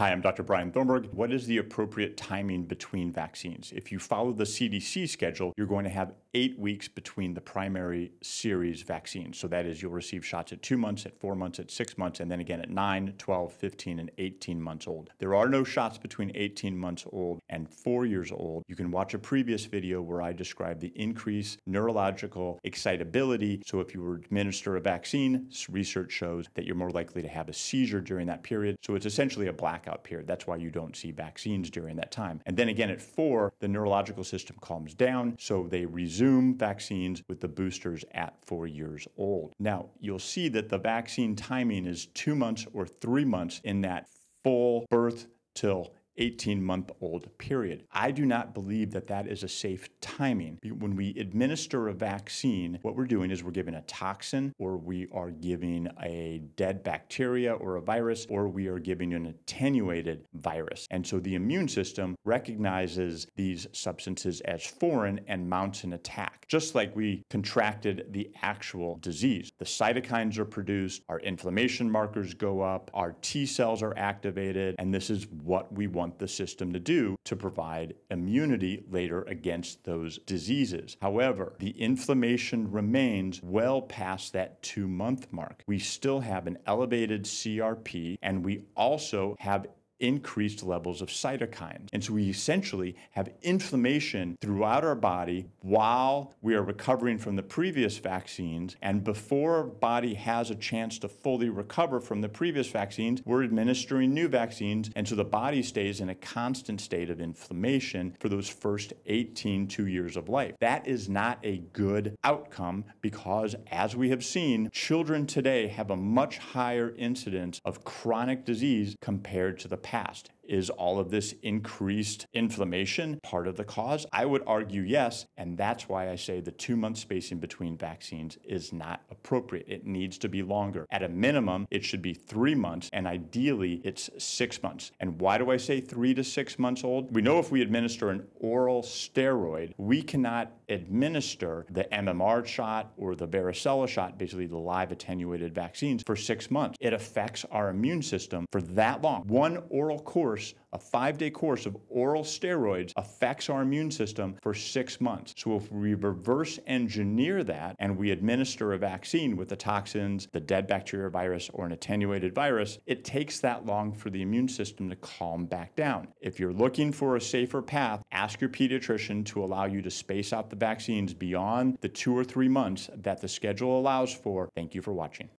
Hi, I'm Dr. Brian Thornburg. What is the appropriate timing between vaccines? If you follow the CDC schedule, you're going to have eight weeks between the primary series vaccines. So that is, you'll receive shots at two months, at four months, at six months, and then again at 9, 12, 15, and 18 months old. There are no shots between 18 months old and four years old. You can watch a previous video where I describe the increased neurological excitability. So if you were administer a vaccine, research shows that you're more likely to have a seizure during that period. So it's essentially a blackout blackout period. That's why you don't see vaccines during that time. And then again at four, the neurological system calms down, so they resume vaccines with the boosters at four years old. Now, you'll see that the vaccine timing is two months or three months in that full birth till 18 month old period. I do not believe that that is a safe timing. When we administer a vaccine, what we're doing is we're giving a toxin or we are giving a dead bacteria or a virus or we are giving an attenuated virus. And so the immune system recognizes these substances as foreign and mounts an attack, just like we contracted the actual disease. The cytokines are produced, our inflammation markers go up, our T cells are activated, and this is what we want want the system to do to provide immunity later against those diseases. However, the inflammation remains well past that two month mark. We still have an elevated CRP and we also have increased levels of cytokines. And so we essentially have inflammation throughout our body while we are recovering from the previous vaccines. And before our body has a chance to fully recover from the previous vaccines, we're administering new vaccines. And so the body stays in a constant state of inflammation for those first 18 two years of life. That is not a good outcome because, as we have seen, children today have a much higher incidence of chronic disease compared to the past. Is all of this increased inflammation part of the cause? I would argue yes, and that's why I say the two month spacing between vaccines is not appropriate. It needs to be longer. At a minimum, it should be three months, and ideally, it's six months. And why do I say three to six months old? We know if we administer an oral steroid, we cannot administer the MMR shot or the varicella shot, basically the live attenuated vaccines, for six months. It affects our immune system for that long. One oral course a five day course of oral steroids affects our immune system for six months. So if we reverse engineer that and we administer a vaccine with the toxins, the dead bacteria virus, or an attenuated virus, it takes that long for the immune system to calm back down. If you're looking for a safer path, ask your pediatrician to allow you to space out the vaccines beyond the two or three months that the schedule allows for. Thank you for watching.